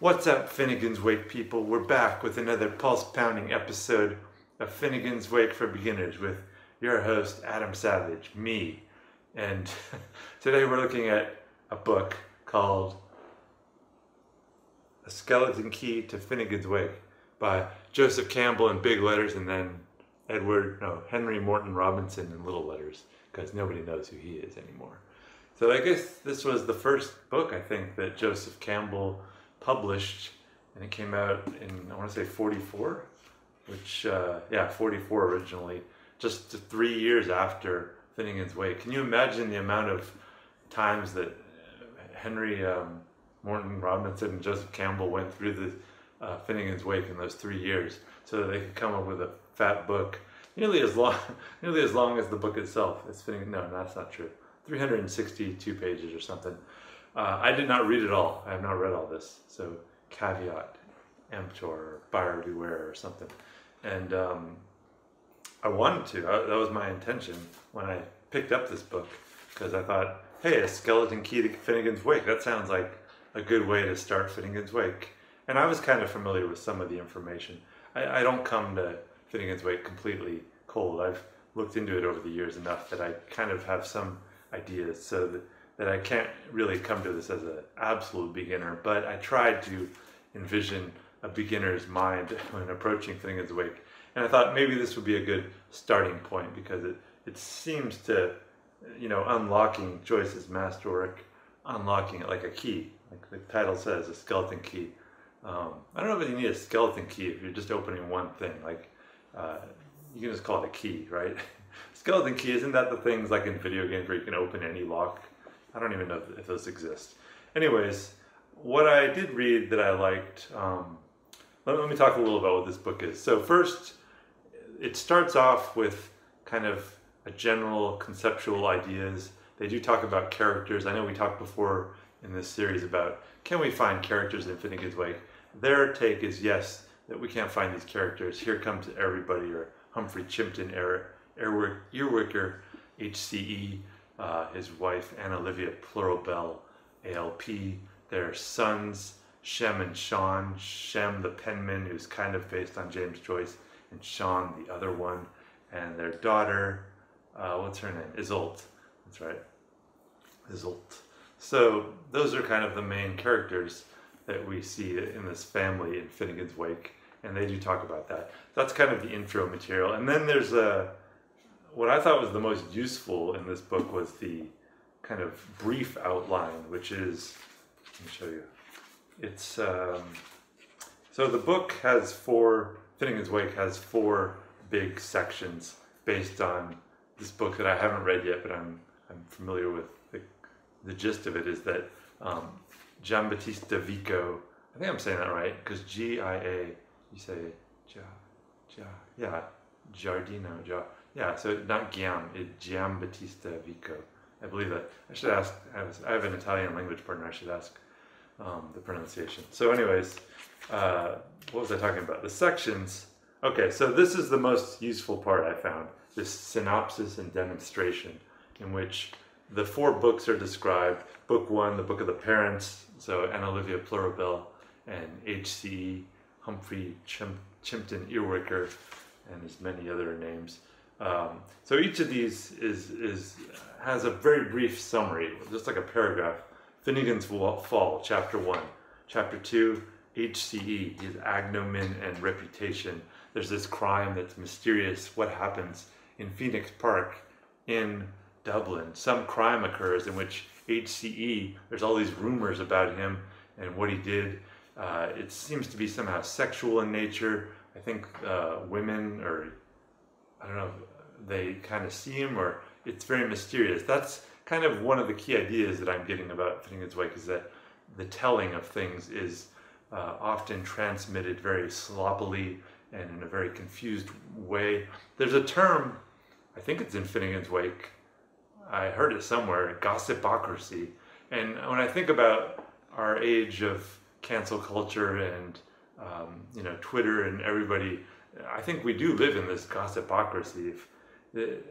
What's up, Finnegan's Wake people? We're back with another pulse pounding episode of Finnegan's Wake for Beginners with your host, Adam Savage, me. And today we're looking at a book called A Skeleton Key to Finnegan's Wake by Joseph Campbell in big letters and then Edward, no, Henry Morton Robinson in little letters because nobody knows who he is anymore. So I guess this was the first book I think that Joseph Campbell published, and it came out in I want to say 44, which uh, yeah 44 originally, just three years after Finnegan's Wake. Can you imagine the amount of times that Henry um, Morton Robinson and Joseph Campbell went through the uh, Finnegan's Wake in those three years, so that they could come up with a fat book, nearly as long, nearly as long as the book itself. It's Finnegan. No, that's not true. 362 pages or something. Uh, I did not read it all. I have not read all this. So caveat emptor or buyer beware or something. And um, I wanted to. I, that was my intention when I picked up this book because I thought, hey, a skeleton key to Finnegan's Wake. That sounds like a good way to start Finnegan's Wake. And I was kind of familiar with some of the information. I, I don't come to Finnegan's Wake completely cold. I've looked into it over the years enough that I kind of have some ideas so that, I can't really come to this as an absolute beginner, but I tried to envision a beginner's mind when approaching Finnegan's Awake. And I thought maybe this would be a good starting point because it, it seems to, you know, unlocking Joyce's masterwork, unlocking it like a key, like the title says, a skeleton key. Um, I don't know if you need a skeleton key if you're just opening one thing. Like, uh, you can just call it a key, right? skeleton key, isn't that the things like in video games where you can open any lock? I don't even know if those exist. Anyways, what I did read that I liked, um, let, let me talk a little about what this book is. So first, it starts off with kind of a general conceptual ideas. They do talk about characters. I know we talked before in this series about can we find characters in Finnegan's Wake? Their take is yes, that we can't find these characters. Here comes everybody, or Humphrey Chimpden, Air, Earwicker, HCE, uh, his wife Anna Olivia Plurabelle, ALP, their sons Shem and Shaun. Shem, the penman, who's kind of based on James Joyce, and Shaun, the other one, and their daughter, uh, what's her name? Isolt. That's right, Isolt. So those are kind of the main characters that we see in this family in Finnegan's Wake, and they do talk about that. That's kind of the intro material, and then there's a what I thought was the most useful in this book was the kind of brief outline, which is let me show you. It's um, so the book has four. Finnegan's Wake has four big sections based on this book that I haven't read yet, but I'm I'm familiar with. The, the gist of it is that um, Giambattista Vico. I think I'm saying that right because G I A. You say Ja, Ja, yeah, Giardino, Ja. Yeah, so not Giam, it's Giambattista Vico. I believe that. I should ask. I, was, I have an Italian language partner. I should ask um, the pronunciation. So, anyways, uh, what was I talking about? The sections. Okay, so this is the most useful part I found. This synopsis and demonstration, in which the four books are described. Book one, the book of the parents. So Anna Olivia Plurabelle and H.C. Humphrey Chim- Chimpden Earwicker, and as many other names. Um, so each of these is, is has a very brief summary, just like a paragraph. Finnegan's Fall, Chapter 1. Chapter 2, HCE, his agnomen and reputation. There's this crime that's mysterious. What happens in Phoenix Park in Dublin? Some crime occurs in which HCE, there's all these rumors about him and what he did. Uh, it seems to be somehow sexual in nature. I think uh, women or I don't know, they kind of see him or it's very mysterious. That's kind of one of the key ideas that I'm getting about Finnegan's Wake is that the telling of things is uh, often transmitted very sloppily and in a very confused way. There's a term, I think it's in Finnegan's Wake, I heard it somewhere, gossipocracy. And when I think about our age of cancel culture and um, you know Twitter and everybody I think we do live in this gossipocracy. If,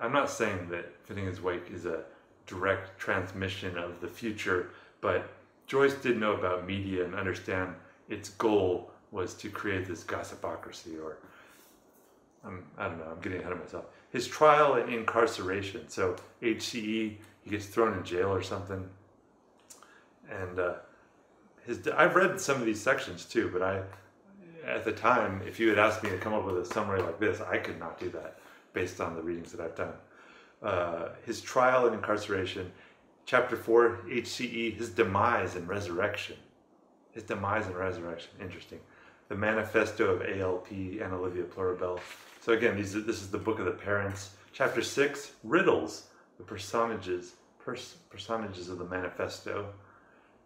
I'm not saying that Finnegan's Wake is a direct transmission of the future, but Joyce did know about media and understand its goal was to create this gossipocracy or I don't know, I'm getting ahead of myself. His trial and incarceration. So HCE, he gets thrown in jail or something. And uh, his, I've read some of these sections too, but I, at the time, if you had asked me to come up with a summary like this, I could not do that based on the readings that I've done. Uh, his trial and incarceration, chapter 4, HCE, his demise and resurrection. His demise and resurrection, interesting. The manifesto of ALP and Olivia Plurabelle. So again, these, this is the book of the parents. Chapter 6, riddles, the personages, pers- personages of the manifesto.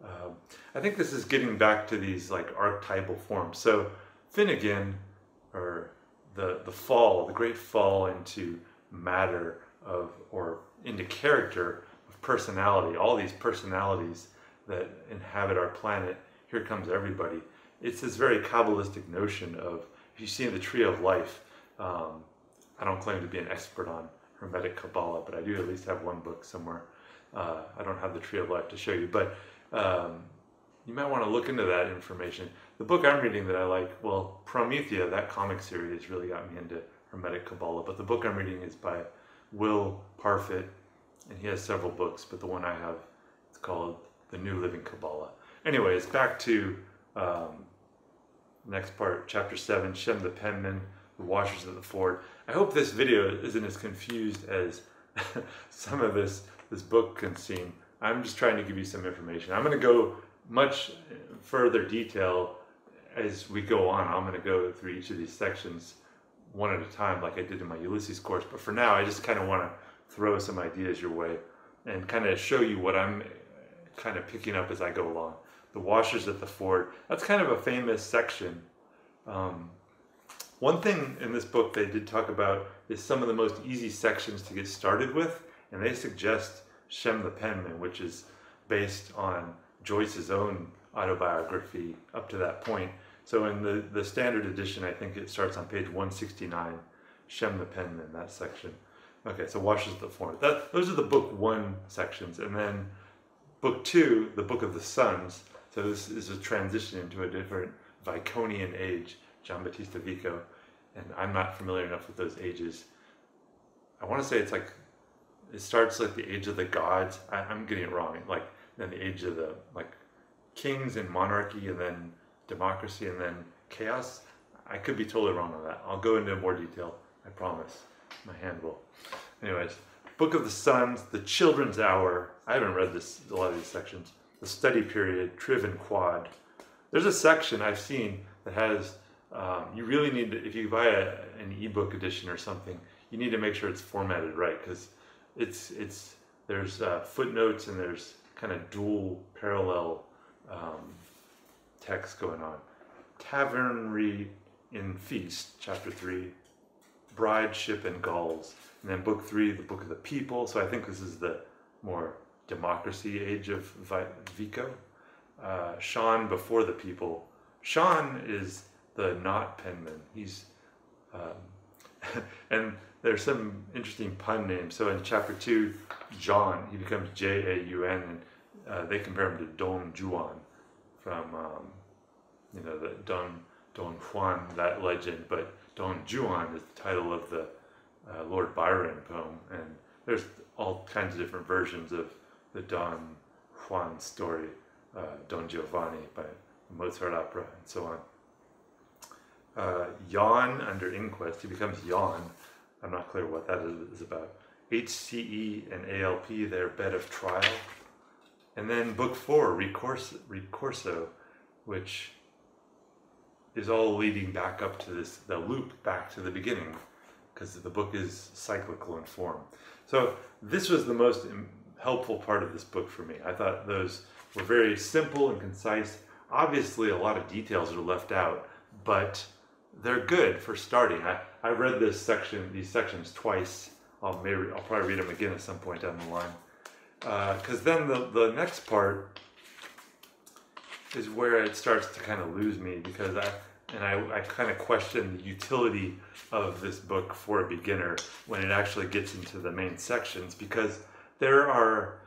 Um, I think this is getting back to these like archetypal forms. So Finnegan, or the the fall, the great fall into matter of or into character of personality, all these personalities that inhabit our planet. Here comes everybody. It's this very kabbalistic notion of if you see in the tree of life. Um, I don't claim to be an expert on Hermetic Kabbalah, but I do at least have one book somewhere. Uh, I don't have the tree of life to show you, but um, you might want to look into that information. The book I'm reading that I like, well, Promethea, that comic series really got me into Hermetic Kabbalah, but the book I'm reading is by Will Parfitt, and he has several books, but the one I have, it's called The New Living Qabalah. Anyways, back to um, next part, chapter 7, Shem the Penman, the washers at the ford. I hope this video isn't as confused as some of this, this book can seem. I'm just trying to give you some information. I'm going to go much further detail as we go on. I'm going to go through each of these sections one at a time, like I did in my Ulysses course. But for now, I just kind of want to throw some ideas your way and kind of show you what I'm kind of picking up as I go along. The washers at the ford. That's kind of a famous section. Um, one thing in this book they did talk about is some of the most easy sections to get started with, and they suggest Shem the Penman, which is based on Joyce's own autobiography up to that point. So in the, the standard edition, I think it starts on page 169, Shem the Penman, that section. Okay, so washes the form. That, those are the book one sections. And then book two, the book of the sons. So this is a transition into a different Viconian age, John Battista Vico. And I'm not familiar enough with those ages. I want to say it's like, it starts like the age of the gods. I, I'm getting it wrong. Like then the age of the like kings and monarchy and then democracy and then chaos. I could be totally wrong on that. I'll go into more detail. I promise. My hand will. Anyways, Book of the Sons, the Children's Hour. I haven't read this a lot of these sections. The Study Period, Triv and Quad. There's a section I've seen that has. Um, you really need to, if you buy a, an ebook edition or something, you need to make sure it's formatted right because it's it's there's uh, footnotes and there's kind of dual parallel um, text going on. Tavernry in Feast, chapter 3, Bride, Ship, and Gulls. And then book 3, the Book of the People. So I think this is the more democracy age of Vico. Uh, Shaun before the people. Shaun is the not penman. He's, um, and there's some interesting pun names. So in chapter 2, John, he becomes J A U N, and uh, they compare him to Don Juan from um, you know the Don Don Juan that legend, but Don Juan is the title of the uh, Lord Byron poem, and there's all kinds of different versions of the Don Juan story, uh, Don Giovanni by Mozart opera, and so on. Uh, Yawn under inquest, he becomes Yawn. I'm not clear what that is, is about. HCE and ALP, their bed of trial. And then book four, Ricorso, Ricorso which is all leading back up to this, the loop back to the beginning, because the book is cyclical in form. So this was the most helpful part of this book for me. I thought those were very simple and concise. Obviously, a lot of details are left out, but they're good for starting. I, I read this section, these sections twice. I'll maybe I'll probably read them again at some point down the line because uh, then the, the next part is where it starts to kind of lose me because I and I, I kind of question the utility of this book for a beginner when it actually gets into the main sections because there are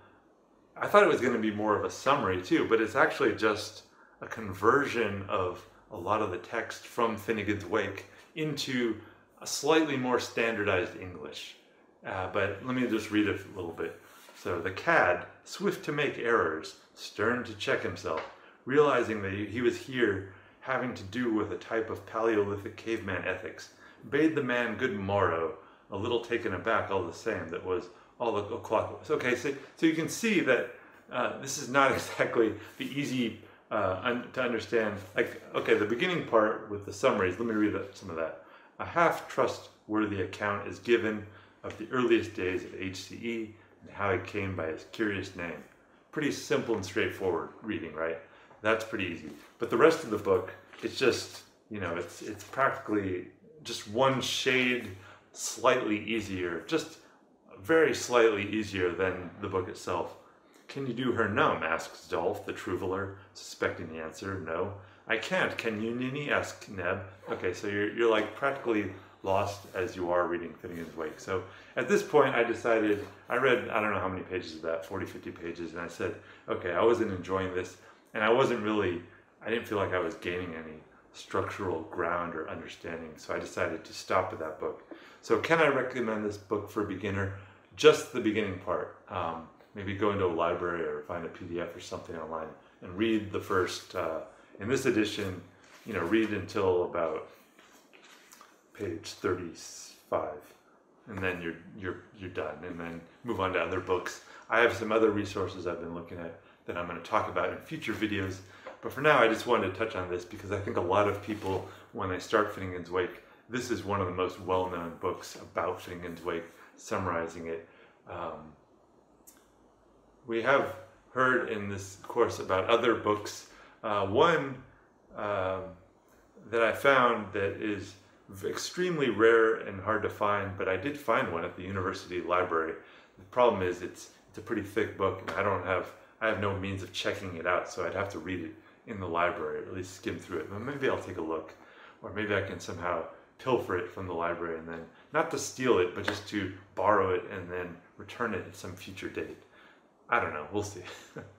I thought it was going to be more of a summary too, but it's actually just a conversion of a lot of the text from Finnegans Wake into a slightly more standardized English. Uh, but let me just read it a little bit. So the cad, swift to make errors, stern to check himself, realizing that he was here having to do with a type of Paleolithic caveman ethics, bade the man good morrow, a little taken aback all the same, that was all the o'clock. Okay, so, so you can see that uh, this is not exactly the easy uh, un- to understand. Like, okay, the beginning part with the summaries, let me read some of that. A half trustworthy account is given of the earliest days of HCE how he came by his curious name. Pretty simple and straightforward reading, right? That's pretty easy. But the rest of the book, it's just, you know, it's it's practically just one shade slightly easier, just very slightly easier than the book itself. Can you do her numb? asks Dolph, the Trouveler, suspecting the answer. No. I can't. Can you, Nini? asks Neb. Okay, so you're, you're like practically lost as you are reading Finnegans Wake. So at this point, I decided, I read, I don't know how many pages of that, 40, 50 pages, and I said, okay, I wasn't enjoying this, and I wasn't really, I didn't feel like I was gaining any structural ground or understanding, so I decided to stop at that book. So can I recommend this book for a beginner? Just the beginning part. Um, maybe go into a library or find a PDF or something online and read the first, uh, in this edition, you know, read until about page 35 and then you're you're you're done and then move on to other books. I have some other resources i've been looking at that i'm going to talk about in future videos but for now i just wanted to touch on this because i think a lot of people when they start finnegans wake this is one of the most well-known books about finnegans wake summarizing it. Um, we have heard in this course about other books. Uh, one uh, that i found that is extremely rare and hard to find, but I did find one at the university library. The problem is it's it's a pretty thick book, and I don't have I have no means of checking it out, so I'd have to read it in the library, or at least skim through it. But maybe I'll take a look, or maybe I can somehow pilfer it from the library and then not to steal it, but just to borrow it and then return it at some future date. I don't know. We'll see.